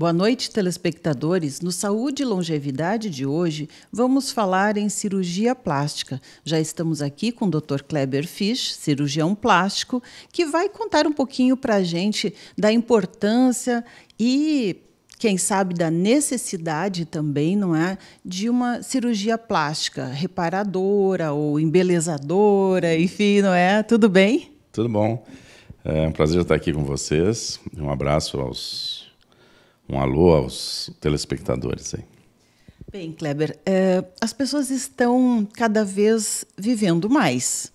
Boa noite, telespectadores. No Saúde e Longevidade de hoje, vamos falar em cirurgia plástica. Já estamos aqui com o Dr. Kleber Fisch, cirurgião plástico, que vai contar um pouquinho para a gente da importância e quem sabe da necessidade também, não é, de uma cirurgia plástica reparadora ou embelezadora, enfim, não é? Tudo bem? Tudo bom. É um prazer estar aqui com vocês. Um abraço aos um alô aos telespectadores aí. Bem, Kleber, é, as pessoas estão cada vez vivendo mais,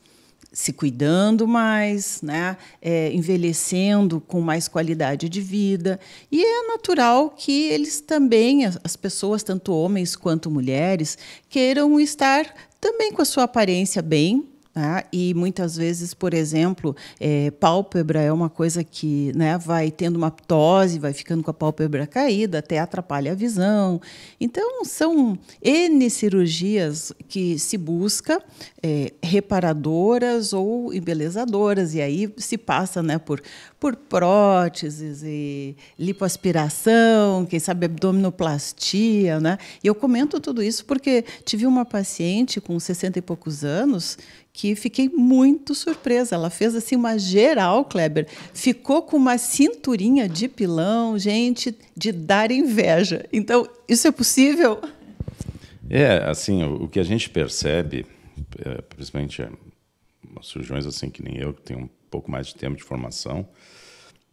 se cuidando mais, né? É, envelhecendo com mais qualidade de vida. E é natural que eles também, as pessoas, tanto homens quanto mulheres, queiram estar também com a sua aparência bem, Tá? E muitas vezes, por exemplo, é, pálpebra é uma coisa que né, vai tendo uma ptose, vai ficando com a pálpebra caída, até atrapalha a visão. Então, são N cirurgias que se busca é, reparadoras ou embelezadoras, e aí se passa né, por, por próteses e lipoaspiração, quem sabe abdominoplastia. Né? E eu comento tudo isso porque tive uma paciente com 60 e poucos anos que fiquei muito surpresa. Ela fez assim uma geral, Kleber. Ficou com uma cinturinha de pilão, gente, de dar inveja. Então, isso é possível? É, assim, o, que a gente percebe, é, principalmente é, cirurgiões assim que nem eu, que tem um pouco mais de tempo de formação,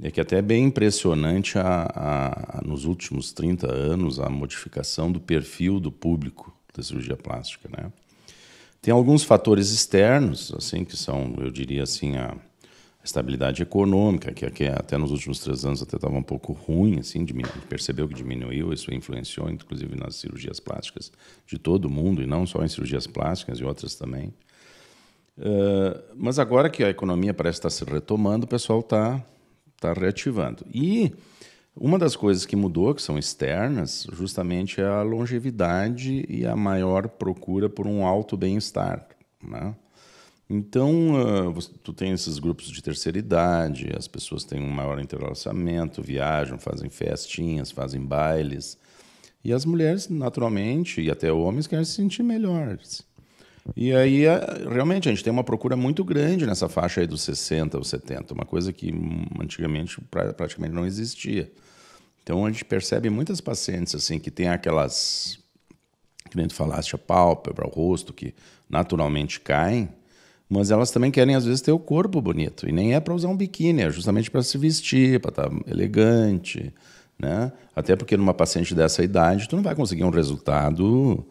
é que até é bem impressionante a, a, a, nos últimos 30 anos a modificação do perfil do público da cirurgia plástica, né? Tem alguns fatores externos, assim, que são, eu diria assim, a estabilidade econômica, que até nos últimos três anos até estava um pouco ruim, assim, percebeu que diminuiu, isso influenciou, inclusive, nas cirurgias plásticas de todo mundo, e não só em cirurgias plásticas e outras também. Uh, mas agora que a economia parece estar se retomando, o pessoal está tá reativando. E uma das coisas que mudou, que são externas, justamente é a longevidade e a maior procura por um alto bem-estar. Né? Então, uh, tu tem esses grupos de terceira idade, as pessoas têm um maior interrelacionamento, viajam, fazem festinhas, fazem bailes. E as mulheres, naturalmente, e até homens, querem se sentir melhores. E aí, realmente, a gente tem uma procura muito grande nessa faixa aí dos 60 ou 70, uma coisa que antigamente praticamente não existia. Então, a gente percebe muitas pacientes assim que têm aquelas, que nem tu falaste, a pálpebra, o rosto, que naturalmente caem, mas elas também querem, às vezes, ter o corpo bonito. E nem é para usar um biquíni, é justamente para se vestir, para estar tá elegante. Né? Até porque numa paciente dessa idade, tu não vai conseguir um resultado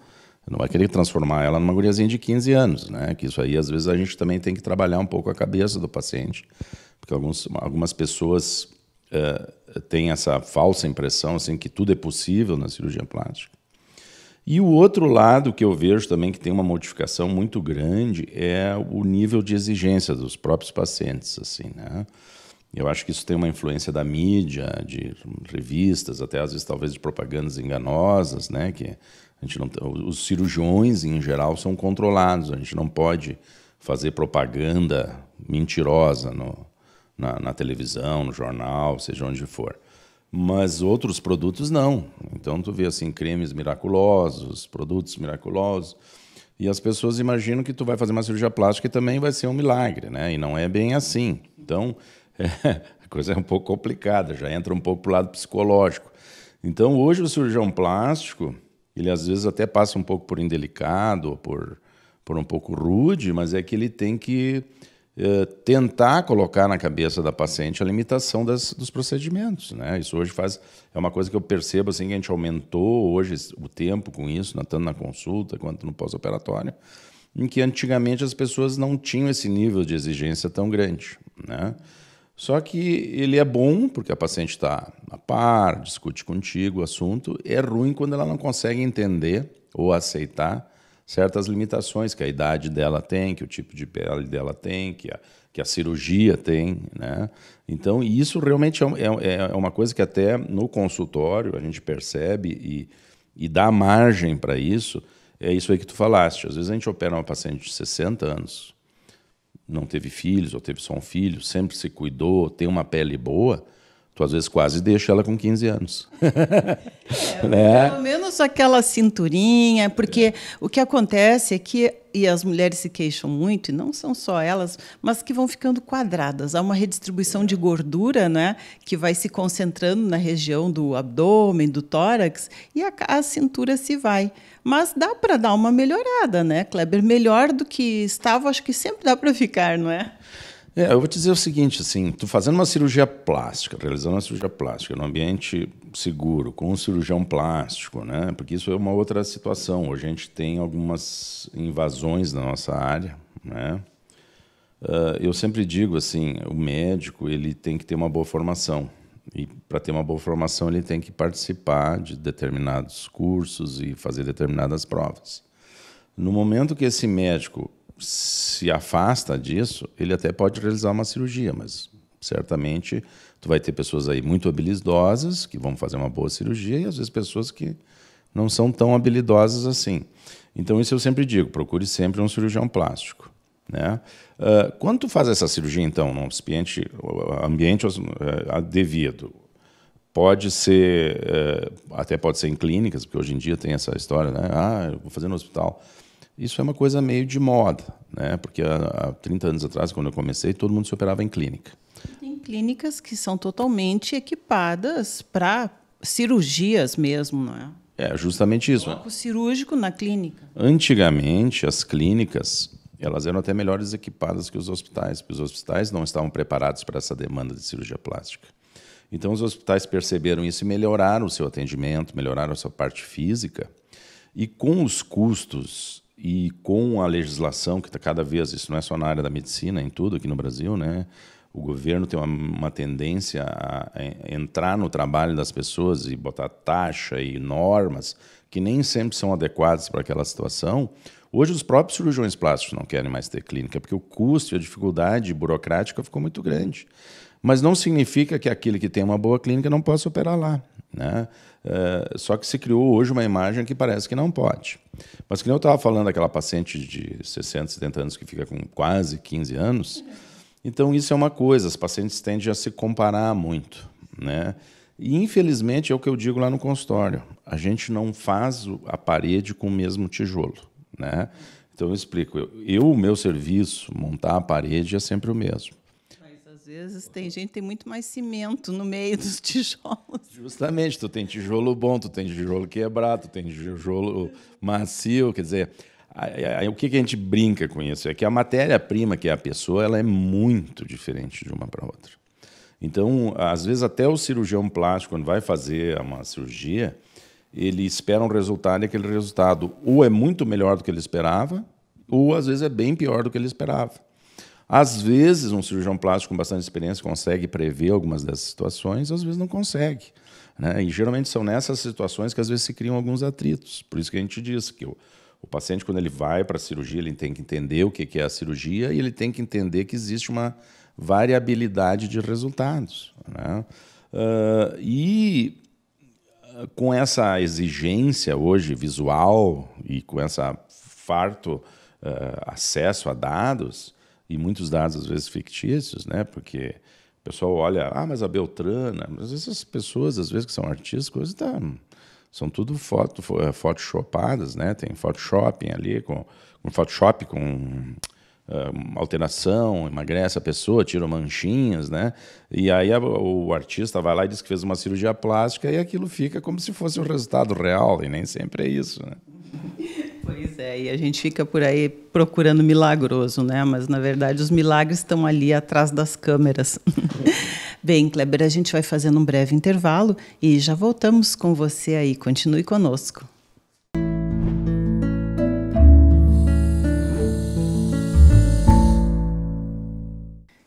não vai querer transformar ela numa guriazinha de 15 anos, né? Que isso aí, às vezes, a gente também tem que trabalhar um pouco a cabeça do paciente, porque alguns, algumas pessoas uh, têm essa falsa impressão, assim, que tudo é possível na cirurgia plástica. E o outro lado que eu vejo também que tem uma modificação muito grande é o nível de exigência dos próprios pacientes, assim, né? Eu acho que isso tem uma influência da mídia, de revistas, até às vezes talvez de propagandas enganosas, né? Que a gente não, os cirurgiões, em geral, são controlados. A gente não pode fazer propaganda mentirosa no, na, na televisão, no jornal, seja onde for. Mas outros produtos não. Então tu vê assim cremes miraculosos, produtos miraculosos, e as pessoas imaginam que tu vai fazer uma cirurgia plástica e também vai ser um milagre, né? E não é bem assim. Então é, a coisa é um pouco complicada, já entra um pouco para o lado psicológico. Então hoje o cirurgião plástico ele às vezes até passa um pouco por indelicado, por, por um pouco rude, mas é que ele tem que é, tentar colocar na cabeça da paciente a limitação das, dos procedimentos. Né? Isso hoje faz é uma coisa que eu percebo assim que a gente aumentou hoje o tempo com isso, tanto na consulta quanto no pós-operatório, em que antigamente as pessoas não tinham esse nível de exigência tão grande. Né? Só que ele é bom porque a paciente está a par, discute contigo o assunto. É ruim quando ela não consegue entender ou aceitar certas limitações que a idade dela tem, que o tipo de pele dela tem, que a, que a cirurgia tem. Né? Então, isso realmente é, é, é uma coisa que até no consultório a gente percebe e, e dá margem para isso. É isso aí que tu falaste. Às vezes a gente opera uma paciente de 60 anos, não teve filhos ou teve só um filho, sempre se cuidou, tem uma pele boa, tu às vezes quase deixa ela com 15 anos. É, né? Pelo menos aquela cinturinha, porque é. o que acontece é que, e as mulheres se queixam muito, e não são só elas, mas que vão ficando quadradas. Há uma redistribuição de gordura né, que vai se concentrando na região do abdômen, do tórax, e a, a cintura se vai. Mas dá para dar uma melhorada, né, Kleber? Melhor do que estava, acho que sempre dá para ficar, não é? É, eu vou te dizer o seguinte, assim, tu fazendo uma cirurgia plástica, realizando uma cirurgia plástica num ambiente seguro, com um cirurgião plástico, né? Porque isso é uma outra situação. Hoje a gente tem algumas invasões na nossa área, né? Uh, eu sempre digo assim, o médico ele tem que ter uma boa formação e para ter uma boa formação ele tem que participar de determinados cursos e fazer determinadas provas. No momento que esse médico se afasta disso, ele até pode realizar uma cirurgia, mas certamente tu vai ter pessoas aí muito habilidosas que vão fazer uma boa cirurgia e às vezes pessoas que não são tão habilidosas assim. Então isso eu sempre digo, procure sempre um cirurgião plástico. Né? Uh, quando tu faz essa cirurgia, então, num ambiente, ambiente uh, devido, pode ser, uh, até pode ser em clínicas, porque hoje em dia tem essa história, né? Ah, eu vou fazer no hospital. Isso é uma coisa meio de moda, né? porque há, há 30 anos atrás, quando eu comecei, todo mundo se operava em clínica. Tem clínicas que são totalmente equipadas para cirurgias mesmo, não é? É, justamente isso. O cirúrgico na clínica. Antigamente, as clínicas elas eram até melhores equipadas que os hospitais, porque os hospitais não estavam preparados para essa demanda de cirurgia plástica. Então, os hospitais perceberam isso e melhoraram o seu atendimento, melhoraram a sua parte física. E com os custos e com a legislação que está cada vez, isso não é só na área da medicina, em tudo aqui no Brasil, né? O governo tem uma, uma tendência a, a entrar no trabalho das pessoas e botar taxa e normas que nem sempre são adequadas para aquela situação. Hoje, os próprios cirurgiões plásticos não querem mais ter clínica, porque o custo e a dificuldade burocrática ficou muito grande. Mas não significa que aquele que tem uma boa clínica não possa operar lá. Né? É, só que se criou hoje uma imagem que parece que não pode. Mas que eu estava falando daquela paciente de 60, 70 anos que fica com quase 15 anos, então isso é uma coisa, as pacientes tendem a se comparar muito. Né? E infelizmente é o que eu digo lá no consultório, a gente não faz a parede com o mesmo tijolo. Né? Então eu explico, eu, o meu serviço, montar a parede é sempre o mesmo vezes tem gente que tem muito mais cimento no meio dos tijolos. Justamente, tu tem tijolo bom, tu tem tijolo quebrado, tu tem tijolo macio, quer dizer, aí, o que, que a gente brinca com isso? É que a matéria-prima, que é a pessoa, ela é muito diferente de uma para outra. Então, às vezes, até o cirurgião plástico, quando vai fazer uma cirurgia, ele espera um resultado e aquele resultado ou é muito melhor do que ele esperava, ou às vezes é bem pior do que ele esperava. Às vezes, um cirurgião plástico com bastante experiência consegue prever algumas dessas situações, às vezes não consegue. Né? E geralmente são nessas situações que às vezes se criam alguns atritos. Por isso que a gente diz que o, o paciente, quando ele vai para a cirurgia, ele tem que entender o que é a cirurgia e ele tem que entender que existe uma variabilidade de resultados. Né? Uh, e ah, com essa exigência hoje visual e com essa farto uh, acesso a dados, e muitos dados às vezes fictícios, né? Porque o pessoal olha, ah, mas a Beltrana, mas essas pessoas às vezes que são artistas, coisas tá, são tudo foto, é, photoshopadas, né? Tem photoshopping ali com, com Photoshop com uh, alteração, emagrece a pessoa, tira manchinhas, né? E aí a, o artista vai lá e diz que fez uma cirurgia plástica e aquilo fica como se fosse um resultado real e nem sempre é isso, né? Pois é, e a gente fica por aí procurando milagroso, né? Mas na verdade os milagres estão ali atrás das câmeras. Bem, Kleber, a gente vai fazendo um breve intervalo e já voltamos com você aí. Continue conosco.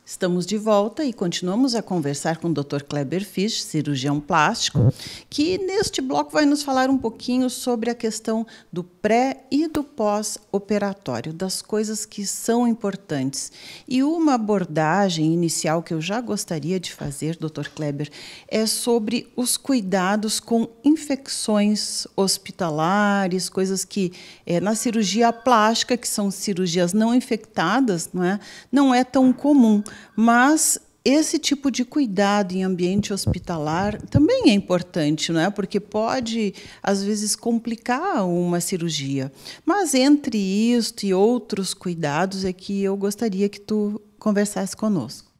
Estamos de volta e continuamos a conversar com o Dr. Kleber Fisch, cirurgião plástico, que neste bloco vai nos falar um pouquinho sobre a questão do pré e do pós-operatório, das coisas que são importantes. E uma abordagem inicial que eu já gostaria de fazer, Dr. Kleber, é sobre os cuidados com infecções hospitalares, coisas que é, na cirurgia plástica, que são cirurgias não infectadas, não é, não é tão comum mas esse tipo de cuidado em ambiente hospitalar também é importante, não é? Porque pode às vezes complicar uma cirurgia. Mas entre isto e outros cuidados é que eu gostaria que tu conversasse conosco.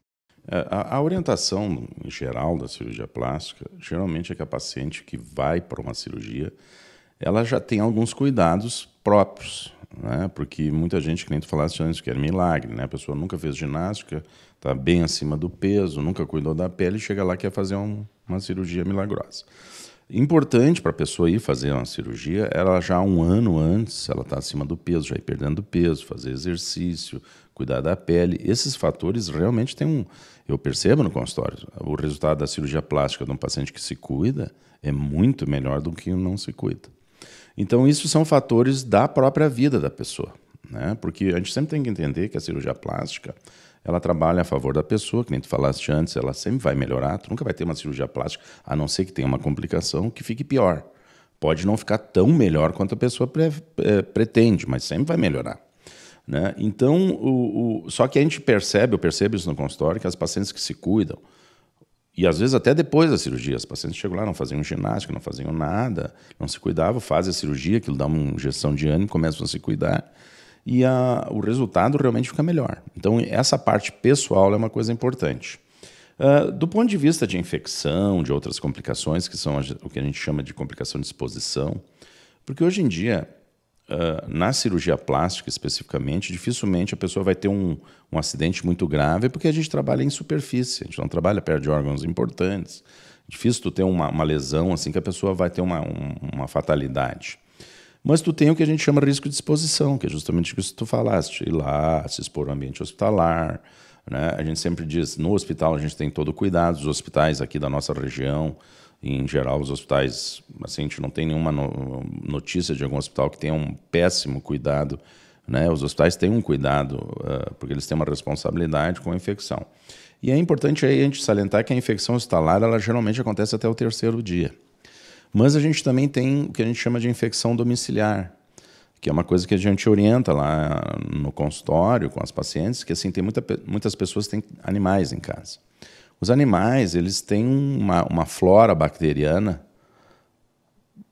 É, a, a orientação em geral da cirurgia plástica, geralmente é que a paciente que vai para uma cirurgia, ela já tem alguns cuidados próprios, né? Porque muita gente, que nem tu falaste antes, quer milagre, né? A pessoa nunca fez ginástica, está bem acima do peso, nunca cuidou da pele, chega lá quer fazer um, uma cirurgia milagrosa. Importante para a pessoa ir fazer uma cirurgia, ela já um ano antes, ela está acima do peso, já ir perdendo peso, fazer exercício, cuidar da pele. Esses fatores realmente têm um. Eu percebo no consultório, o resultado da cirurgia plástica de um paciente que se cuida é muito melhor do que não se cuida. Então, isso são fatores da própria vida da pessoa. Né? Porque a gente sempre tem que entender que a cirurgia plástica ela trabalha a favor da pessoa, que nem tu falaste antes, ela sempre vai melhorar, tu nunca vai ter uma cirurgia plástica, a não ser que tenha uma complicação que fique pior. Pode não ficar tão melhor quanto a pessoa pre é, pretende, mas sempre vai melhorar. Né? Então, o, o, só que a gente percebe, eu percebo isso no consultório, que as pacientes que se cuidam, e às vezes até depois da cirurgia, as pacientes chegam lá, não faziam ginástica, não faziam nada, não se cuidavam, fazem a cirurgia, aquilo dá uma injeção de ânimo, começam a se cuidar e a, o resultado realmente fica melhor. Então, essa parte pessoal é uma coisa importante. Uh, do ponto de vista de infecção, de outras complicações, que são o que a gente chama de complicação de exposição, porque hoje em dia, uh, na cirurgia plástica especificamente, dificilmente a pessoa vai ter um, um acidente muito grave, porque a gente trabalha em superfície, a gente não trabalha perto de órgãos importantes. Difícil tu ter uma, uma lesão assim que a pessoa vai ter uma, um, uma fatalidade. Mas tu tem o que a gente chama de risco de exposição, que é justamente o que tu falaste, ir lá, se expor ao ambiente hospitalar. Né? A gente sempre diz, no hospital a gente tem todo o cuidado, os hospitais aqui da nossa região, em geral os hospitais, assim, a gente não tem nenhuma notícia de algum hospital que tenha um péssimo cuidado. Né? Os hospitais têm um cuidado, uh, porque eles têm uma responsabilidade com a infecção. E é importante aí a gente salientar que a infecção hospitalar, ela geralmente acontece até o terceiro dia. Mas a gente também tem o que a gente chama de infecção domiciliar, que é uma coisa que a gente orienta lá no consultório com as pacientes, que assim tem muita, muitas pessoas têm animais em casa. Os animais, eles têm uma, uma flora bacteriana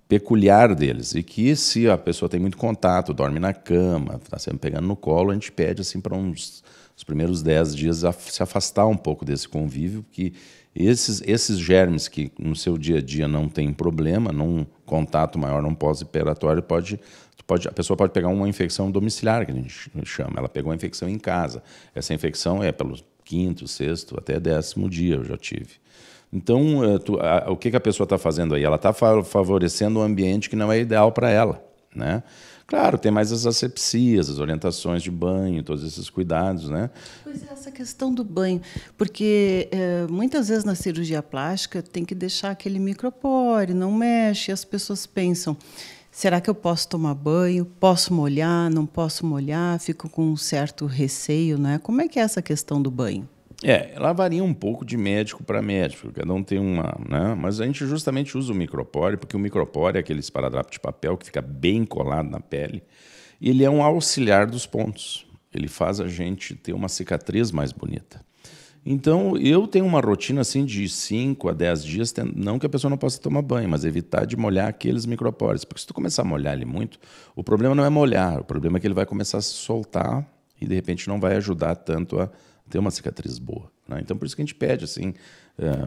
peculiar deles e que se a pessoa tem muito contato, dorme na cama, está sempre pegando no colo, a gente pede assim para uns os primeiros 10 dias a se afastar um pouco desse convívio, que esses, esses germes que no seu dia a dia não tem problema, num contato maior, num pós-operatório, pode, pode, a pessoa pode pegar uma infecção domiciliar, que a gente chama. Ela pegou uma infecção em casa. Essa infecção é pelo quinto, sexto, até décimo dia eu já tive. Então, eh, tu, a, o que, que a pessoa está fazendo aí? Ela está favorecendo um ambiente que não é ideal para ela. Né? Claro, tem mais as asepsias, as orientações de banho, todos esses cuidados, né? Pois é, essa questão do banho, porque é, muitas vezes na cirurgia plástica tem que deixar aquele micropore, não mexe, as pessoas pensam, será que eu posso tomar banho? Posso molhar? Não posso molhar? Fico com um certo receio, né? Como é que é essa questão do banho? É, ela varia um pouco de médico para médico, cada um tem uma, né? Mas a gente justamente usa o micropore, porque o micropore é aquele esparadrapo de papel que fica bem colado na pele, e ele é um auxiliar dos pontos. Ele faz a gente ter uma cicatriz mais bonita. Então, eu tenho uma rotina assim de 5 a 10 dias, não que a pessoa não possa tomar banho, mas evitar de molhar aqueles micropores, porque se tu começar a molhar ele muito, o problema não é molhar, o problema é que ele vai começar a se soltar e de repente não vai ajudar tanto a ter uma cicatriz boa. Né? Então, por isso que a gente pede assim, é,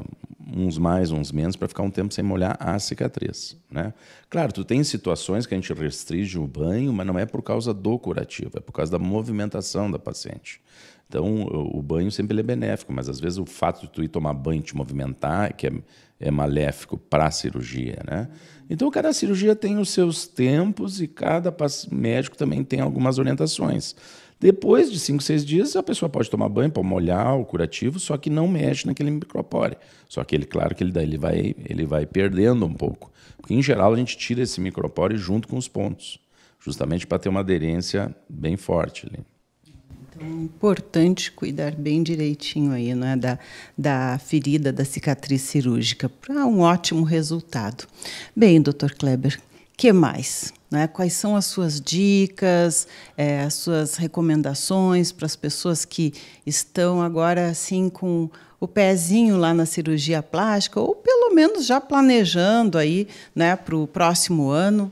uns mais, uns menos, para ficar um tempo sem molhar a cicatriz. Né? Claro, tu tem situações que a gente restringe o banho, mas não é por causa do curativo, é por causa da movimentação da paciente. Então, o banho sempre é benéfico, mas às vezes o fato de tu ir tomar banho e te movimentar, que é, é maléfico para a cirurgia. Né? Então, cada cirurgia tem os seus tempos e cada médico também tem algumas orientações. Depois de 5, 6 dias, a pessoa pode tomar banho para molhar o curativo, só que não mexe naquele micropore. Só que ele, claro que ele, daí ele, vai, ele vai perdendo um pouco. Porque, em geral, a gente tira esse micropore junto com os pontos, justamente para ter uma aderência bem forte ali. Então, é importante cuidar bem direitinho aí, né, da, da ferida, da cicatriz cirúrgica, para um ótimo resultado. Bem, doutor Kleber, que mais? Né? Quais são as suas dicas, é, as suas recomendações para as pessoas que estão agora assim com o pezinho lá na cirurgia plástica, ou pelo menos já planejando aí né, para o próximo ano?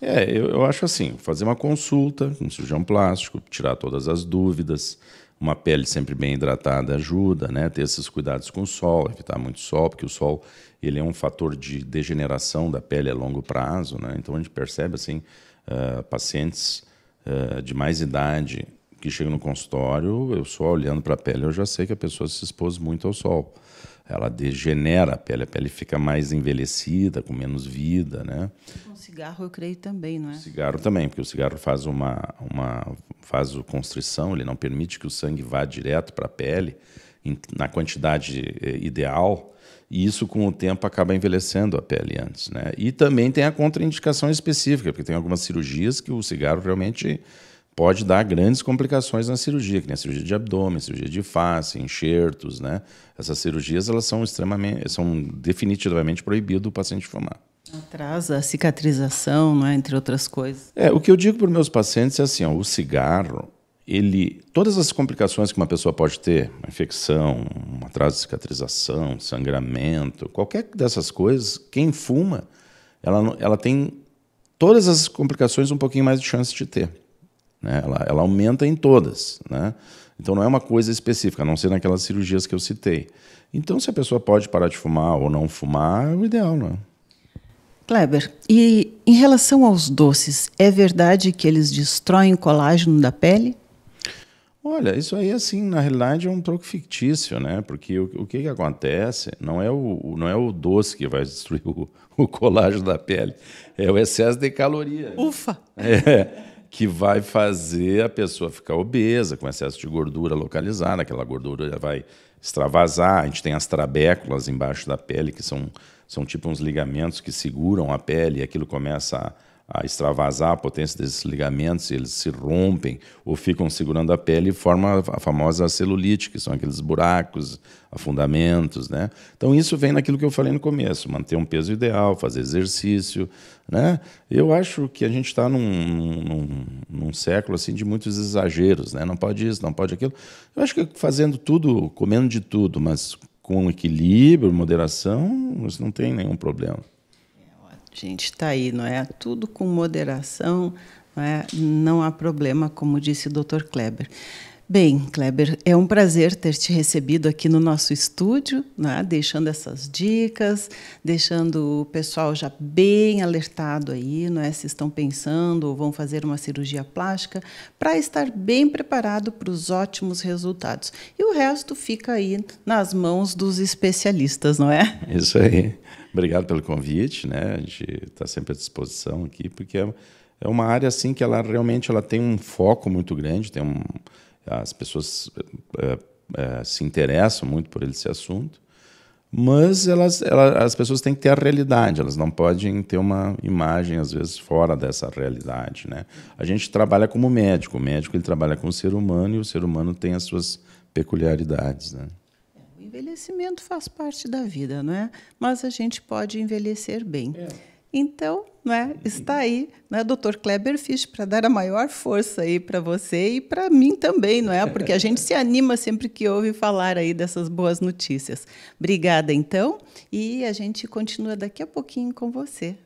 É, eu, eu acho assim, fazer uma consulta com um cirurgião plástico, tirar todas as dúvidas, uma pele sempre bem hidratada ajuda, né? Ter esses cuidados com o sol, evitar muito sol, porque o sol ele é um fator de degeneração da pele a longo prazo, né? Então a gente percebe assim uh, pacientes uh, de mais idade que chegam no consultório, eu só olhando para a pele eu já sei que a pessoa se expôs muito ao sol. Ela degenera a pele, a pele fica mais envelhecida, com menos vida, né? cigarro eu creio também, não é? Cigarro também, porque o cigarro faz uma, uma vasoconstrição, ele não permite que o sangue vá direto para a pele em, na quantidade eh, ideal, e isso com o tempo acaba envelhecendo a pele antes, né? E também tem a contraindicação específica, porque tem algumas cirurgias que o cigarro realmente pode dar grandes complicações na cirurgia, que nem a cirurgia de abdômen, cirurgia de face, enxertos, né? Essas cirurgias elas são extremamente, são definitivamente proibido o paciente fumar. Atrasa a cicatrização, né, entre outras coisas. É, o que eu digo para os meus pacientes é assim, ó, o cigarro, ele, todas as complicações que uma pessoa pode ter, uma infecção, um atraso de cicatrização, sangramento, qualquer dessas coisas, quem fuma, ela, ela tem todas as complicações um pouquinho mais de chance de ter. Né? Ela, ela aumenta em todas. Né? Então não é uma coisa específica, a não ser naquelas cirurgias que eu citei. Então, se a pessoa pode parar de fumar ou não fumar, é o ideal, não é? Kleber, e em relação aos doces, é verdade que eles destroem o colágeno da pele? Olha, isso aí, assim, na realidade é um pouco fictício, né? Porque o, o que, que acontece não é o, não é o doce que vai destruir o, o colágeno da pele, é o excesso de caloria. Ufa! É, que vai fazer a pessoa ficar obesa, com excesso de gordura localizada, aquela gordura vai extravasar. A gente tem as trabéculas embaixo da pele, que são são tipo uns ligamentos que seguram a pele e aquilo começa a a extravasar a potência desses ligamentos, eles se rompem ou ficam segurando a pele e forma a famosa celulite, que são aqueles buracos, afundamentos, né? Então isso vem naquilo que eu falei no começo, manter um peso ideal, fazer exercício, né? Eu acho que a gente está num, num, num, século assim de muitos exageros, né? Não pode isso, não pode aquilo. Eu acho que fazendo tudo, comendo de tudo, mas com equilíbrio, moderação, isso não tem nenhum problema gente está aí, não é? Tudo com moderação, não, é? não há problema, como disse o Dr. Kleber. Bem, Kleber, é um prazer ter te recebido aqui no nosso estúdio, né? deixando essas dicas, deixando o pessoal já bem alertado aí, não é? se estão pensando ou vão fazer uma cirurgia plástica, para estar bem preparado para os ótimos resultados. E o resto fica aí nas mãos dos especialistas, não é? Isso aí. Obrigado pelo convite, né? A gente está sempre à disposição aqui, porque é, é uma área assim que ela realmente ela tem um foco muito grande, tem um as pessoas é, é, se interessam muito por esse assunto, mas elas, elas, as pessoas têm que ter a realidade, elas não podem ter uma imagem, às vezes, fora dessa realidade. Né? A gente trabalha como médico, o médico ele trabalha com o ser humano e o ser humano tem as suas peculiaridades. Né? O envelhecimento faz parte da vida, não é? Mas a gente pode envelhecer bem. É. Então, né, está aí, né, Dr. Kleber Fisch, para dar a maior força aí para você e para mim também, não é? Porque a gente se anima sempre que ouve falar aí dessas boas notícias. Obrigada, então, e a gente continua daqui a pouquinho com você.